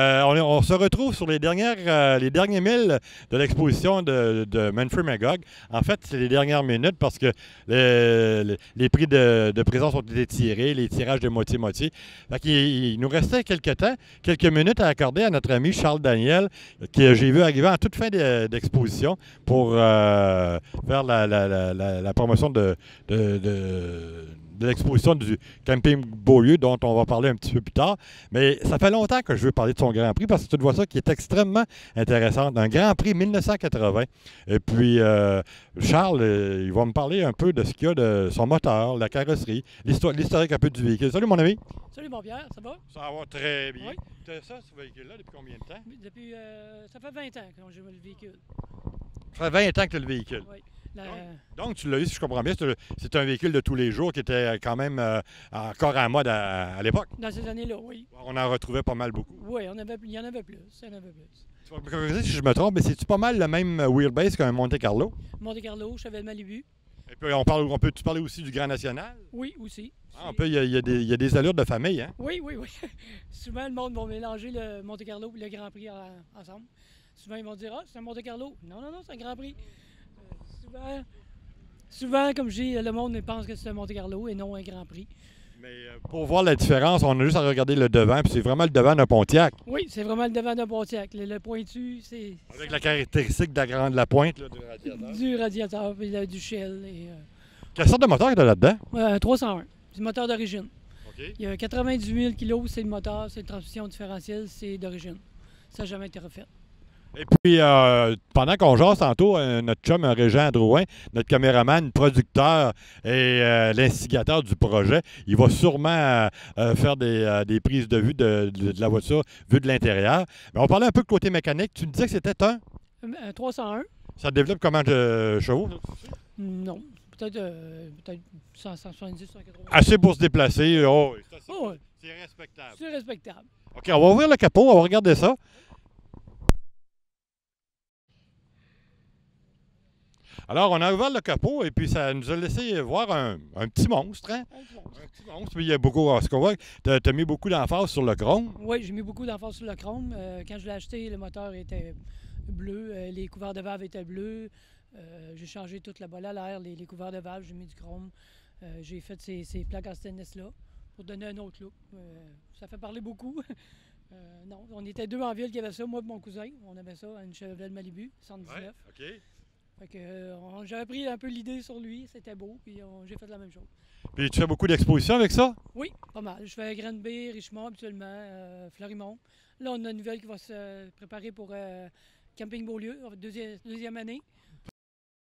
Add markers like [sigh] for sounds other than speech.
Euh, on, se retrouve sur les, dernières, euh, les derniers milles de l'exposition de, Manfred Magog. En fait, c'est les dernières minutes parce que le- le- les prix de, présence ont été tirés, les tirages de moitié-moitié. Qu'il il nous restait quelques temps, quelques minutes à accorder à notre ami Charles Daniel, que j'ai vu arriver en toute fin de- d'exposition pour euh, faire la, promotion de- de- l'exposition du Camping Beaulieu, dont on va parler un petit peu plus tard. Mais ça fait longtemps que je veux parler de son Grand Prix parce que tu vois ça qui est extrêmement intéressant. Un Grand Prix 1980. Et puis, euh, Charles, euh, il va me parler un peu de ce qu'il y a de son moteur, la carrosserie, l'historique un peu du véhicule. Salut, mon ami. Salut mon Pierre, ça va? Ça va très bien. Oui. Tu as ça, ce véhicule-là, depuis combien de temps? Depuis, euh, ça fait 20 ans que j'ai le véhicule. Ça fait 20 ans que tu as le véhicule. Oui. La- Donc, tu l'as eu, si je comprends bien, c'est un- véhicule de tous les jours qui était quand même euh, encore en mode à, à l'époque. dans ces années-là, oui. On en retrouvait pas mal beaucoup. Oui, on avait, il y en avait plus. Il y en avait plus. Tu vas me corriger si je me trompe, mais c'est-tu pas mal le même wheelbase qu'un Monte Carlo? Monte Carlo, Cheval Malibu. Et puis, on, parle, on peut-tu parler aussi du Grand National? Oui, aussi. Ah, on peut, il y, a- il y a des- il y a des allures de famille, hein? Oui, oui, oui. [laughs] Souvent, le monde va mélanger le Monte Carlo et le Grand Prix en- ensemble. Souvent, ils vont dire Ah, c'est un Monte Carlo. Non, non, non, c'est un Grand Prix. Euh, souvent, souvent, comme je dis, le monde pense que c'est un Monte Carlo et non un Grand Prix. Mais euh, pour voir la différence, on a juste à regarder le devant, puis c'est vraiment le devant d'un Pontiac. Oui, c'est vraiment le devant d'un Pontiac. Le, le pointu, c'est Avec la caractéristique de la grande la pointe là, du radiateur. du radiateur puis du shell. Et, euh, Quelle sorte de moteur tu as là-dedans? euh, 301. C'est le moteur d'origine. Il y a 98 000 kg, c'est le moteur, c'est une transmission différentielle, c'est d'origine. Ça n'a jamais été refait. Et puis, euh, pendant qu'on jase tantôt, euh, notre chum euh, Régent Drouin, notre caméraman, producteur et euh, l'instigateur du projet, il va sûrement faire des, des prises de vue de, de- de la voiture vue de l'intérieur. Mais on parlait un peu de côté mécanique. Tu me disais que c'était un? Un- Un 301? Ça développe comment de chevaux? Non. Peut-être 100, 170, 180. Assez pour se déplacer. Oh, c'est Oh, c'est respectable. c'est respectable. OK, on va ouvrir le capot, on va regarder ça. Alors, on a ouvert le capot et puis ça nous a laissé voir un, un petit monstre. Hein? Un petit monstre. Puis il y a beaucoup, ce qu'on voit, tu as, mis beaucoup d'emphase sur le chrome. Oui, j'ai mis beaucoup d'emphase sur le chrome. Euh, quand je l'ai acheté, le moteur était bleu, euh, les couverts de valve étaient bleus. Euh, j'ai changé toute la bolle à l'air, les, les couverts de valve, j'ai mis du chrome. J'ai fait ces, ces plaques en stainless-là pour donner un autre look. Ça fait parler beaucoup. [laughs] Non, on était deux en ville qui avaient ça, moi et mon cousin. On avait ça, une Chevrolet Malibu, 119. OK. Fait que, euh, on- j'avais pris un peu l'idée sur lui, c'était beau, puis on- j'ai fait la même chose. Puis tu fais beaucoup d'expositions avec ça? Oui, pas mal. Je fais Granby, Richemont habituellement, euh, Florimont. Là, on a une nouvelle qui va se préparer pour euh, Camping Beaulieu, deuxième, deuxième année.